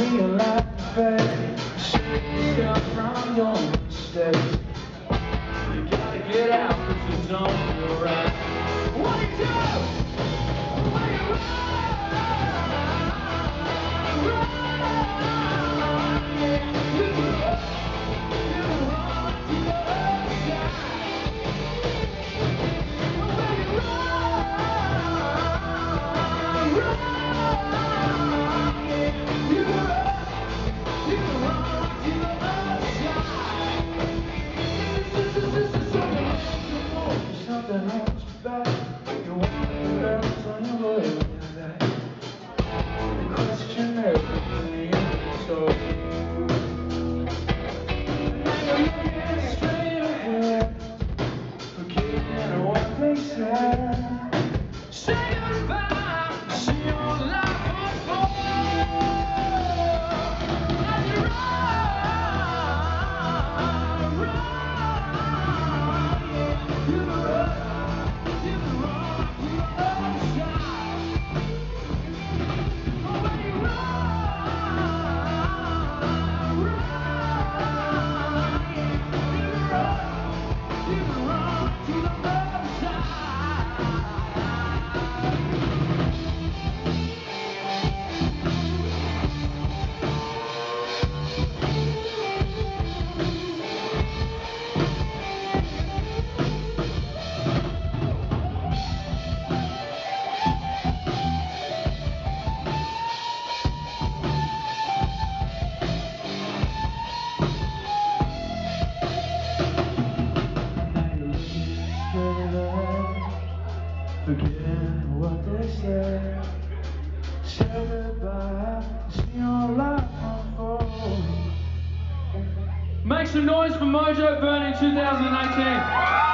realize, baby, you from your mistakes. nothing holds you back. What they Shattered by seeing your life unfold Make some noise for Mojo Burning 2018.